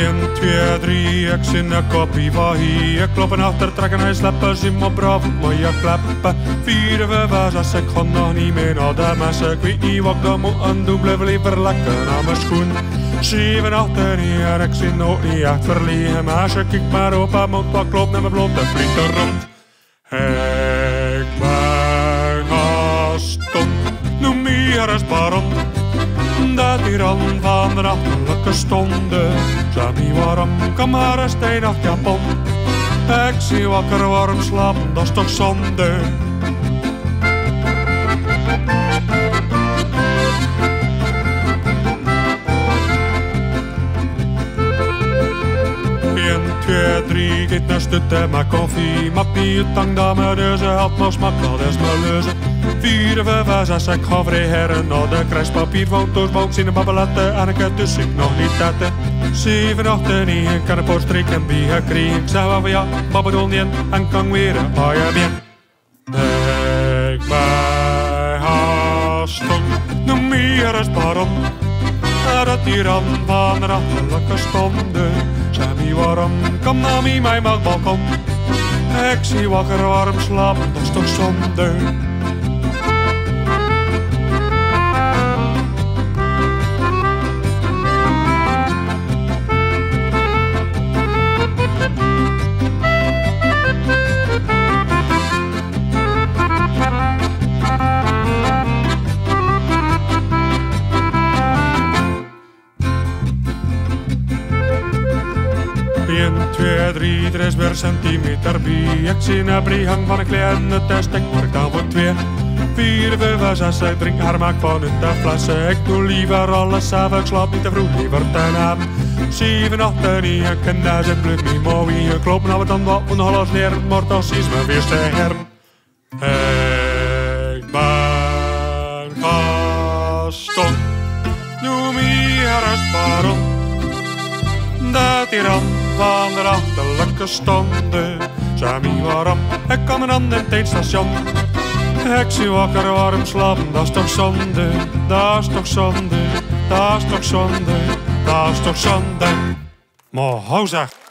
1, 2, 3, ik zin een kopie van hier. Kloppen achter, trekken hij sleppen, maar braaf, mooie kleppen. Vieren was als ik gewoon nog niet meer naar de messen. Ik weet niet wat ik dan moet aan doen, blijf liever lekker aan mijn schoen. 7, 8 hier, ik zie nog niet echt verliezen. Meisje, kijk maar op, haar mond wat klopt, naar mijn blote vliegt rond. Ik ben gaston, noem me eens baron. Aan van de nachtelijke stonden. Sammy warm, kom maar een steen af Japon. Ik zie wakker warm slapen, dat is toch zonde. Geht naar stutten, maar koffie. Maar pier, tang, dame, deuze, help maar smak, dat is. Vier, vijf, zes, zes, ik ga vrij heren naar de kruispapier, foto's, box in de babbeletten. En ik heb dus ik nog niet tetten. Zeven, acht, negen, ik kan een post en bier gekregen. Ik zeg wel ja, babbel niet en kan weer een je bien. Ik ben haastig, noem meer eens baron. Dat hier aan van de nachtelijke Sammy warm, kom naar mij, mijn balkon. Ik zie wakker warm slapen, dat is toch zonde. Twee, drie, er is centimeter bij. Ik zie een briehang van een kleine test, ik word dan voor twee. Vier, vijf, zes, ik drink haar maak van uit de flessen. Ik doe liever alles zelf, ik slaap niet te vroeg, liever ten avond. Zeven, acht, negen, ik ken deze bloed niet mooi. Je klopt nou wat dan wat, moet alles neer, maar dat is mijn herm. Ik ben gaston, noem hier eens baron dat hier van de achterlijke stonden. Sammy waarom, ik kom een aan het eindstation. Ik zie wakker warm slapen, dat is toch zonde, dat is toch zonde, dat is toch zonde, dat is toch zonde. Maar hou zeg.